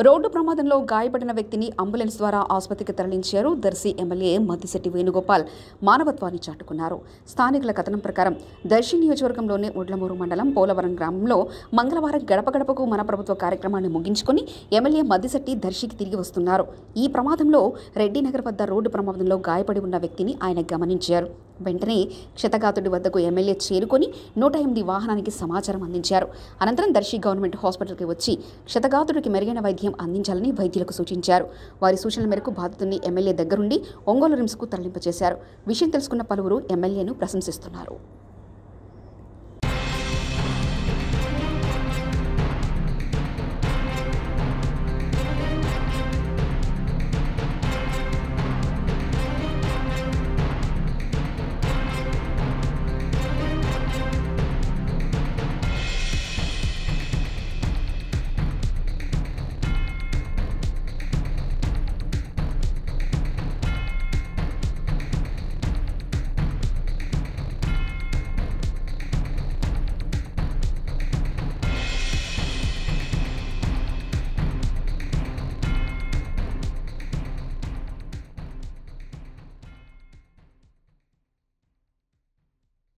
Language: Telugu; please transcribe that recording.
రోడ్డు ప్రమాదంలో గాయపడిన వ్యక్తిని అంబులెన్స్ ద్వారా ఆసుపత్రికి తరలించారు దర్శి ఎమ్మెల్యే మద్దిశెట్టి వేణుగోపాల్. మానవత్వాన్ని చాటుకున్నారు. స్థానికుల కథనం ప్రకారం దర్శి నియోజకవర్గంలోని ఉడ్లమూరు మండలం పోలవరం గ్రామంలో మంగళవారం గడప గడపకు మన ప్రభుత్వ కార్యక్రమాన్ని ముగించుకొని ఎమ్మెల్యే మద్దిశెట్టి దర్శికి తిరిగి వస్తున్నారు. ఈ ప్రమాదంలో రెడ్డినగర్ వద్ద రోడ్డు ప్రమాదంలో గాయపడి ఉన్న వ్యక్తిని ఆయన గమనించారు. వెంటనే క్షతగాతుడి వద్దకు ఎమ్మెల్యే చేరుకొని నూట ఎనిమిది వాహనానికి సమాచారం అందించారు. అనంతరం దర్శి గవర్నమెంట్ హాస్పిటల్కి వచ్చి క్షతగాతుడికి మెరుగైన వైద్యం అందించాలని వైద్యులకు సూచించారు. వారి సూచనల మేరకు బాధితుడిని ఎమ్మెల్యే దగ్గరుండి ఒంగోలు రిమ్స్కు తరలింపచేశారు. విషయం తెలుసుకున్న పలువురు ఎమ్మెల్యేను ప్రశంసిస్తున్నారు.